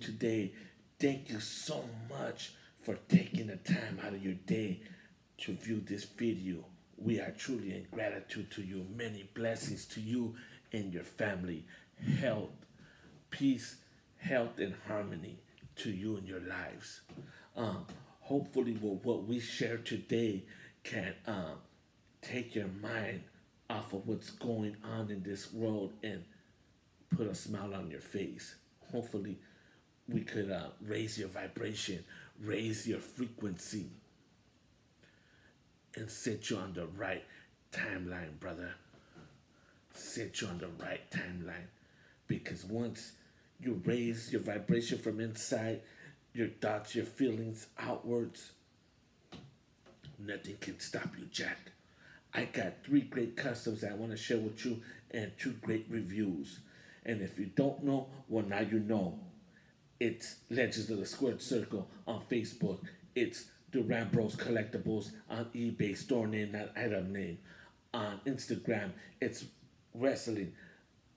today? Thank you so much for taking the time out of your day to view this video. We are truly in gratitude to you. Many blessings to you and your family. Health, peace, health, and harmony to you and your lives. Um, hopefully, what, what we share today can um, take your mind off of what's going on in this world and put a smile on your face. Hopefully, we could uh, raise your vibration, raise your frequency, and set you on the right timeline, brother. Set you on the right timeline. Because once you raise your vibration from inside, your thoughts, your feelings outwards, nothing can stop you, Jack. I got three great customs I want to share with you and two great reviews. And if you don't know, well, now you know. It's Legends of the Squared Circle on Facebook. It's Duran Bros Collectibles on eBay, store name, not item name. On Instagram, it's wrestling,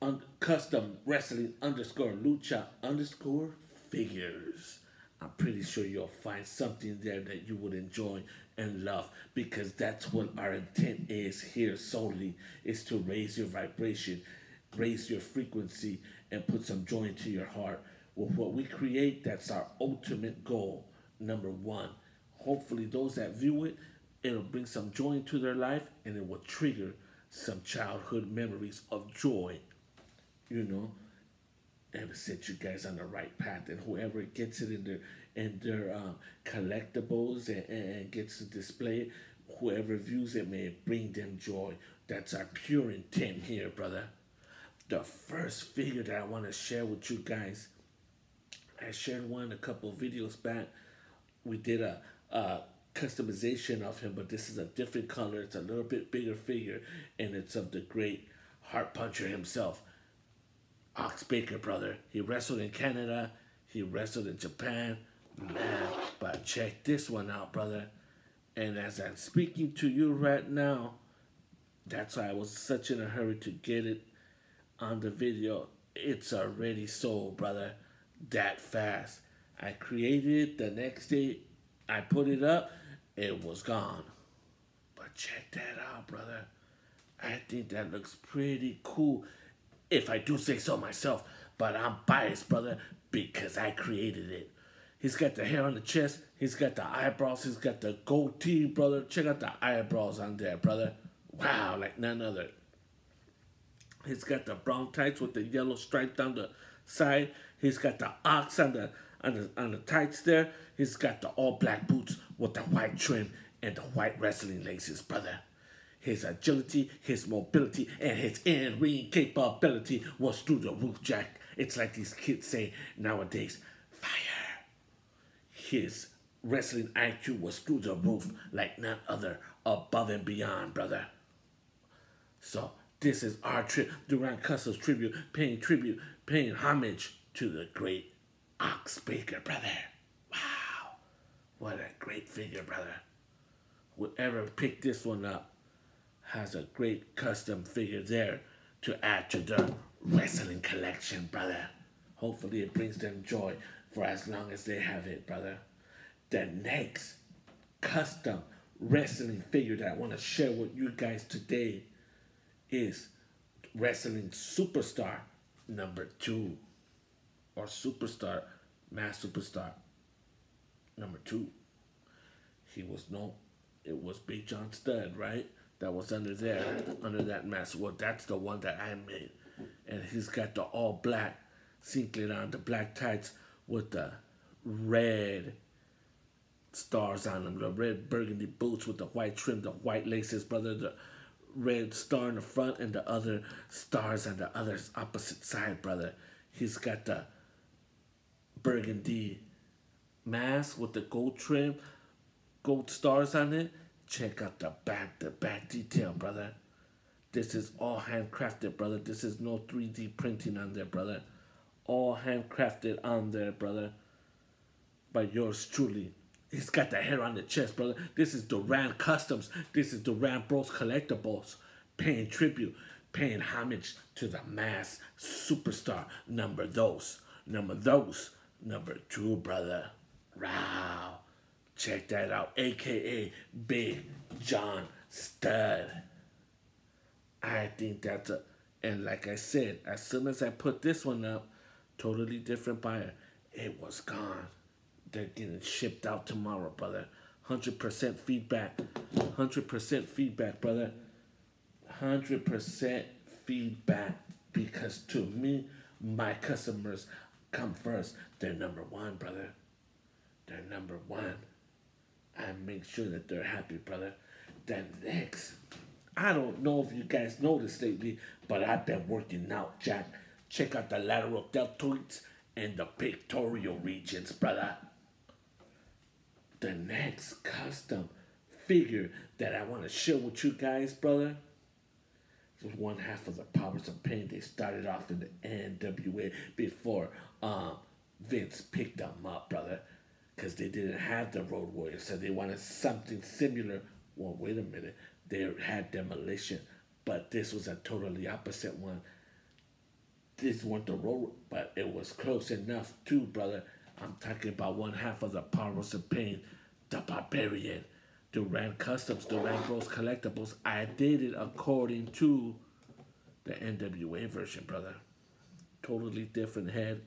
un- custom wrestling underscore lucha underscore figures. I'm pretty sure you'll find something there that you would enjoy and love because that's what our intent is here solely is to raise your vibration, raise your frequency, and put some joy into your heart. With what we create, that's our ultimate goal. Number one. Hopefully, those that view it, it'll bring some joy into their life and it will trigger some childhood memories of joy. You know, and set you guys on the right path. And whoever gets it in their in their um, collectibles and, and gets to display it, whoever views it may bring them joy. That's our pure intent here, brother. The first figure that I want to share with you guys, I shared one a couple videos back. We did a, a customization of him, but this is a different color. It's a little bit bigger figure, and it's of the great Heart Puncher himself. Ox Baker, brother. He wrestled in Canada. He wrestled in Japan. Man, but check this one out, brother. And as I'm speaking to you right now, that's why I was such in a hurry to get it on the video. It's already sold, brother. That fast. I created it the next day. I put it up. It was gone. But check that out, brother. I think that looks pretty cool if I do say so myself. But I'm biased, brother, because I created it. He's got the hair on the chest. He's got the eyebrows. He's got the goatee, brother. Check out the eyebrows on there, brother. Wow, like none other. He's got the brown tights with the yellow stripe down the side. He's got the ox on the on the on the tights there. He's got the all black boots with the white trim and the white wrestling laces, brother. His agility, his mobility, and his in-ring capability was through the roof, Jack. It's like these kids say nowadays, fire. His wrestling IQ was through the roof like none other, above and beyond, brother. So this is our trip, Duran Customs tribute, paying tribute, paying homage to the great Ox Baker, brother. Wow, what a great figure, brother. Whoever picked this one up has a great custom figure there to add to their wrestling collection, brother. Hopefully it brings them joy for as long as they have it, brother. The next custom wrestling figure that I want to share with you guys today is wrestling superstar number two or superstar Masked Superstar number two. He was no it was Big John Studd right? That was under there under that mask well that's the one that i made. And he's got the all black singlet on the black tights with the red stars on them the red burgundy boots with the white trim the white laces brother the red star in the front and the other stars on the other opposite side, brother. He's got the burgundy mask with the gold trim, gold stars on it. Check out the back, the back detail, brother. This is all handcrafted, brother. This is no 3D printing on there, brother. All handcrafted on there, brother. By yours truly. He's got the hair on the chest, brother. This is Duran Customs. This is Duran Bros Collectibles. Paying tribute, paying homage to the Masked Superstar number those. Number those. Number two, brother. Wow. Check that out. AKA Big John Studd. I think that's a, and like I said, as soon as I put this one up, totally different buyer, it was gone. They're getting shipped out tomorrow, brother. 100% feedback. 100% feedback, brother. 100% feedback because to me, my customers come first. They're number one, brother. They're number one. I make sure that they're happy, brother. Then next, I don't know if you guys noticed lately, but I've been working out, Jack. Check out the lateral deltoids and the pectoral regions, brother. The next custom figure that I want to share with you guys, brother, is one half of the Powers of Pain. They started off in the NWA before um, Vince picked them up, brother, because they didn't have the Road Warriors, so they wanted something similar. Well, wait a minute they had demolition, but this was a totally opposite one. This wasn't the road, but it was close enough too, brother. I'm talking about one half of the Powers of Pain, the Barbarian, Duran Customs, Duran Bros Collectibles. I did it according to the NWA version, brother. Totally different head.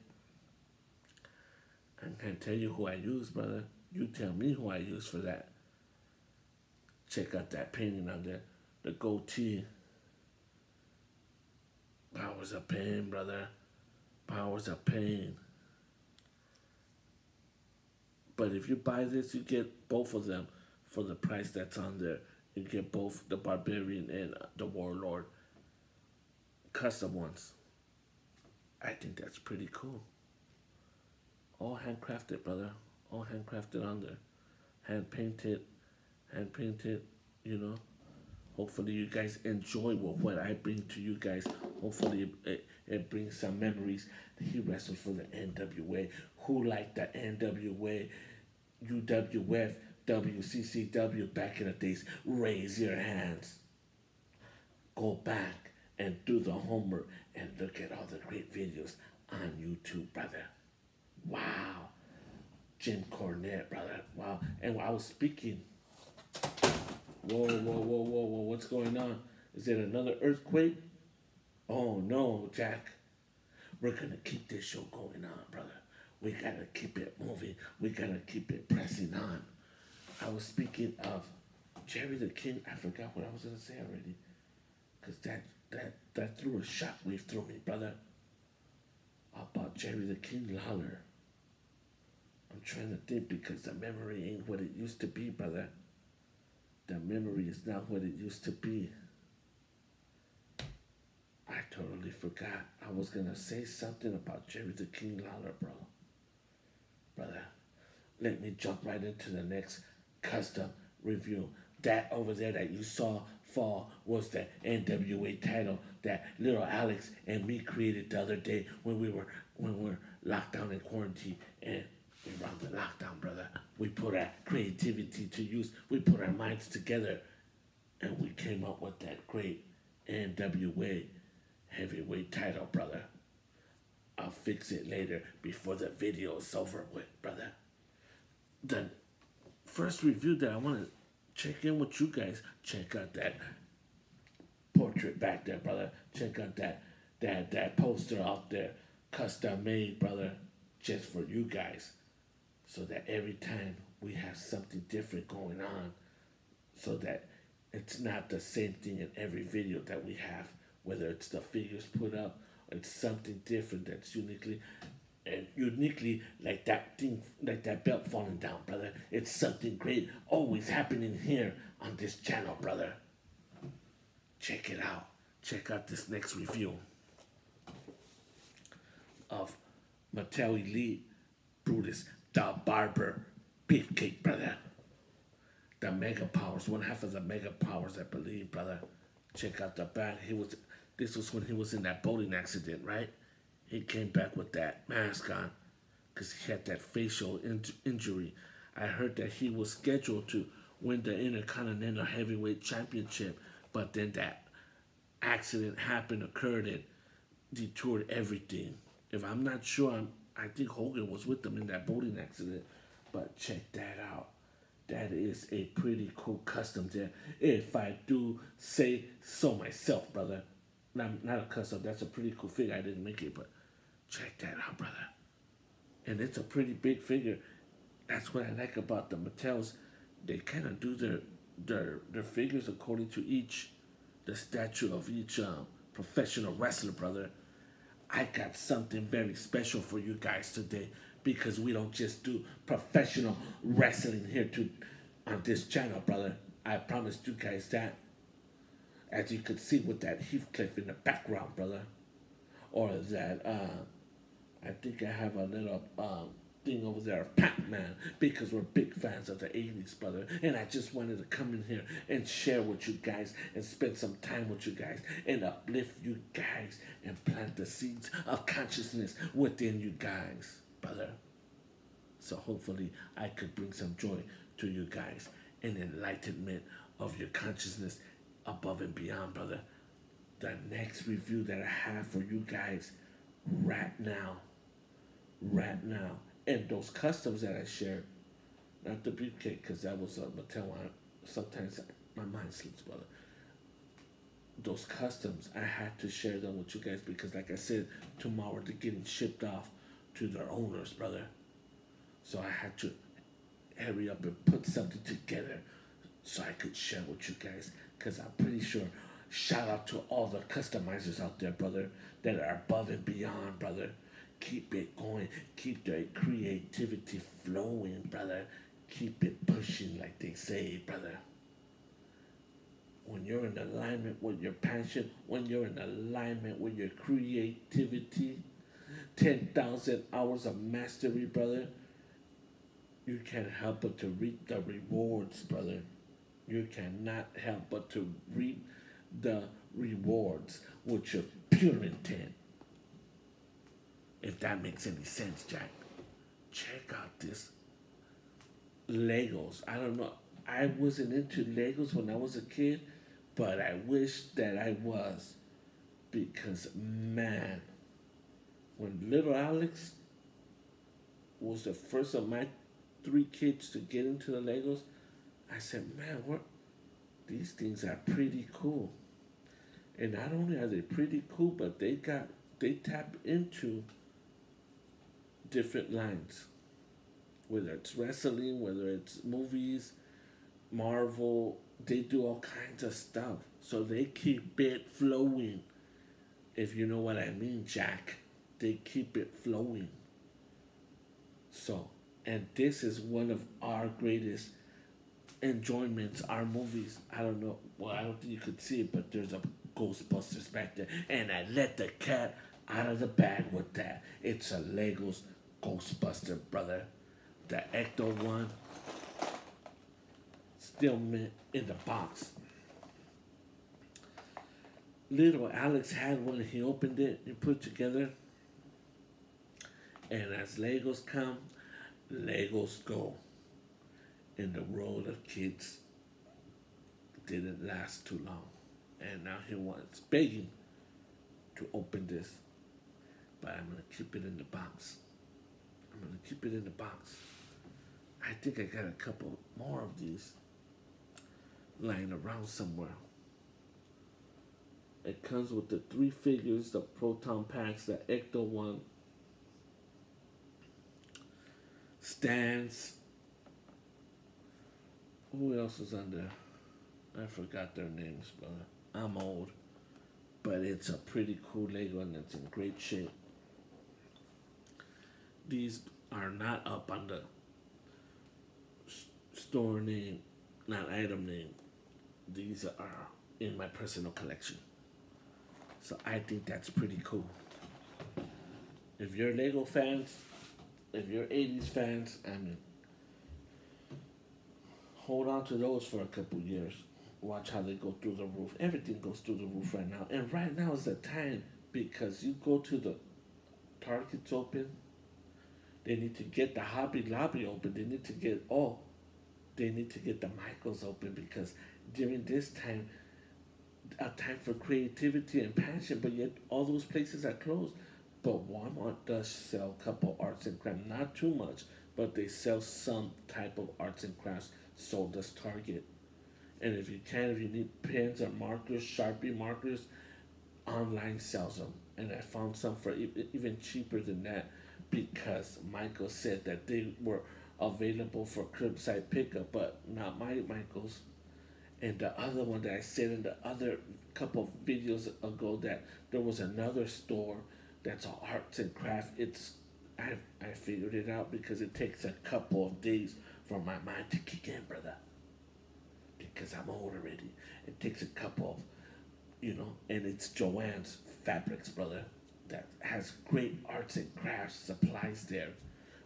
I can't tell you who I use, brother. You tell me who I use for that. Check out that painting on there. The goatee. Powers of pain, brother. Powers of pain. But if you buy this, you get both of them for the price that's on there. You get both the barbarian and the warlord custom ones. I think that's pretty cool. All handcrafted, brother. All handcrafted on there. Hand painted hand painted, you know. Hopefully you guys enjoy what, what I bring to you guys. Hopefully it, it brings some memories. He wrestled for the NWA. Who liked the NWA, UWF, WCCW back in the days? Raise your hands. Go back and do the homework and look at all the great videos on YouTube, brother. Wow. Jim Cornette, brother. Wow. And I was speaking Whoa, whoa, whoa, whoa, whoa, what's going on? Is it another earthquake? Oh no, Jack. We're gonna keep this show going on, brother. We gotta keep it moving. We gotta keep it pressing on. I was speaking of Jerry the King. I forgot what I was gonna say already. Cause that that that threw a shockwave through me, brother. About Jerry the King Lawler. I'm trying to think because the memory ain't what it used to be, brother. The memory is not what it used to be. I totally forgot. I was gonna say something about Jerry the King Lawler, bro. Brother, let me jump right into the next custom review. That over there that you saw fall was the NWA title that little Alex and me created the other day when we were when we were locked down in quarantine and around the lockdown, brother. We put our creativity to use. We put our minds together, and we came up with that great NWA heavyweight title, brother. I'll fix it later before the video is over with, brother. The first review that I want to check in with you guys, check out that portrait back there, brother. Check out that that that poster out there, custom made, brother, just for you guys so that every time we have something different going on so that it's not the same thing in every video that we have whether it's the figures put up it's something different that's uniquely and uniquely like that thing like that belt falling down brother it's something great always happening here on this channel brother check it out check out this next review of Mattel Elite Brutus the Barber Beefcake, brother. The Mega Powers, one half of the Mega Powers, I believe, brother. Check out the back. He was. This was when he was in that boating accident, right? He came back with that mask on, cause he had that facial in injury. I heard that he was scheduled to win the Intercontinental Heavyweight Championship, but then that accident happened, occurred, and detoured everything. If I'm not sure, I'm I think Hogan was with them in that boating accident. But check that out. That is a pretty cool custom there. If I do say so myself, brother. Not, not a custom. That's a pretty cool figure. I didn't make it, but check that out, brother. And it's a pretty big figure. That's what I like about the Mattels. They kind of do their their their figures according to each the stature of each um, professional wrestler, brother. I got something very special for you guys today because we don't just do professional wrestling here to on this channel, brother. I promised you guys that. As you could see with that Heathcliff in the background, brother. Or that uh I think I have a little um thing over there of Pac-Man because we're big fans of the 80s, brother. And I just wanted to come in here and share with you guys and spend some time with you guys and uplift you guys and plant the seeds of consciousness within you guys, brother. So hopefully I could bring some joy to you guys and enlightenment of your consciousness above and beyond, brother. The next review that I have for you guys right now, right now, and those customs that I shared, not the beefcake, because that was a Mattel one. Sometimes my mind slips, brother. Those customs, I had to share them with you guys because, like I said, tomorrow they're getting shipped off to their owners, brother. So I had to hurry up and put something together so I could share with you guys because I'm pretty sure. Shout out to all the customizers out there, brother, that are above and beyond, brother. Keep it going. Keep the creativity flowing, brother. Keep it pushing, like they say, brother. When you're in alignment with your passion, when you're in alignment with your creativity, 10,000 hours of mastery, brother, you can't help but to reap the rewards, brother. You cannot help but to reap the rewards with your pure intent. If that makes any sense, Jack. Check out this Legos. I don't know. I wasn't into Legos when I was a kid, but I wish that I was. Because, man, when little Alex was the first of my three kids to get into the Legos, I said, man, what? These things are pretty cool. And not only are they pretty cool, but they got they tap into different lines. Whether it's wrestling, whether it's movies, Marvel, they do all kinds of stuff. So they keep it flowing. If you know what I mean, Jack. They keep it flowing. So, and this is one of our greatest enjoyments, are movies. I don't know. Well, I don't think you could see it, but there's a Ghostbusters back there. And I let the cat out of the bag with that. It's a Legos Ghostbuster, brother. The Ecto one. Still in the box. Little Alex had one. He opened it. and put it together. And as Legos come, Legos go. And the world of kids didn't last too long. And now he wants begging to open this. But I'm to keep it in the box. I'm to keep it in the box. I think I got a couple more of these lying around somewhere. It comes with the three figures, the proton packs, the Ecto one, stands. Who else is on there? I forgot their names, but I'm old. But it's a pretty cool Lego and it's in great shape. These are not up on the store name, not item name. These are in my personal collection. So I think that's pretty cool. If you're Lego fans, if you're 80s fans, I mean, hold on to those for a couple years. Watch how they go through the roof. Everything goes through the roof right now. And right now is the time because you go to the Target's open. They need to get the Hobby Lobby open. They need to get, oh, they need to get the Michaels open because during this time, a time for creativity and passion, but yet all those places are closed. But Walmart does sell a couple arts and crafts, not too much, but they sell some type of arts and crafts. So does Target. And if you can, if you need pens or markers, Sharpie markers, online sells them. And I found some for even cheaper than that because Michael said that they were available for curbside pickup, but not my Michael's. And the other one that I said in the other couple of videos ago that there was another store that's arts and craft. It's I I figured it out because it takes a couple of days for my mind to kick in, brother. Because I'm old already. It takes a couple of you know, and it's Joanne's Fabrics, brother, that has great arts and crafts supplies there.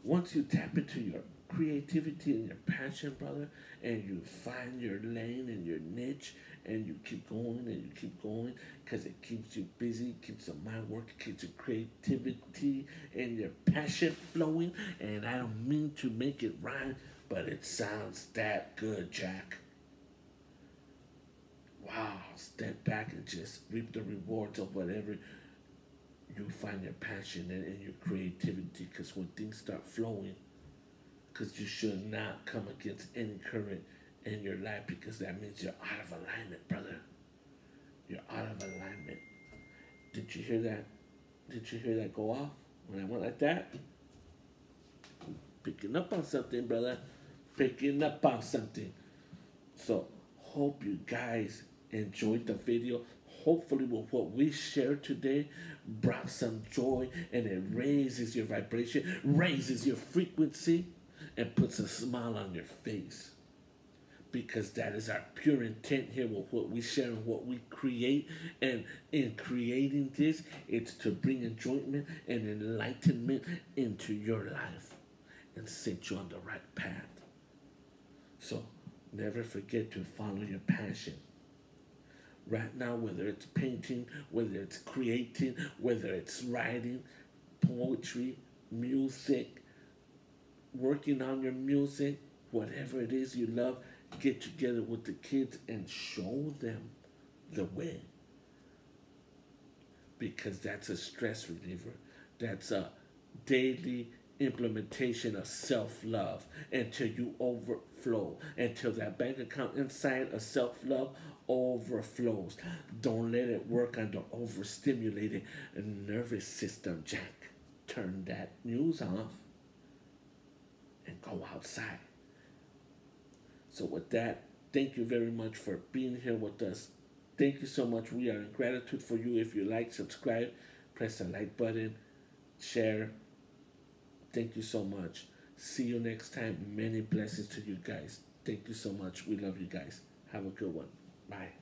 Once you tap into your creativity and your passion, brother, and you find your lane and your niche, and you keep going and you keep going because it keeps you busy, keeps your mind working, keeps your creativity and your passion flowing. And I don't mean to make it rhyme, but it sounds that good, Jack. Wow, step back and just reap the rewards of whatever you find your passion and, and your creativity because when things start flowing, because you should not come against any current in your life because that means you're out of alignment, brother. You're out of alignment. Did you hear that? Did you hear that go off when I went like that? Picking up on something, brother. Picking up on something. So, hope you guys enjoyed the video. Hopefully, with what we shared today, brought some joy and it raises your vibration, raises your frequency and puts a smile on your face. Because that is our pure intent here with what we share and what we create. And in creating this, it's to bring enjoyment and enlightenment into your life and set you on the right path. So never forget to follow your passion right now, whether it's painting, whether it's creating, whether it's writing, poetry, music, working on your music, whatever it is you love, get together with the kids and show them the way. Because that's a stress reliever. That's a daily implementation of self-love until you overflow until that bank account inside of self-love overflows don't let it work the overstimulated nervous system jack turn that news off and go outside. So with that, thank you very much for being here with us. Thank you so much. We are in gratitude for you. If you like, subscribe, press the like button, share. Thank you so much. See you next time. Many blessings to you guys. Thank you so much. We love you guys. Have a good one. Bye.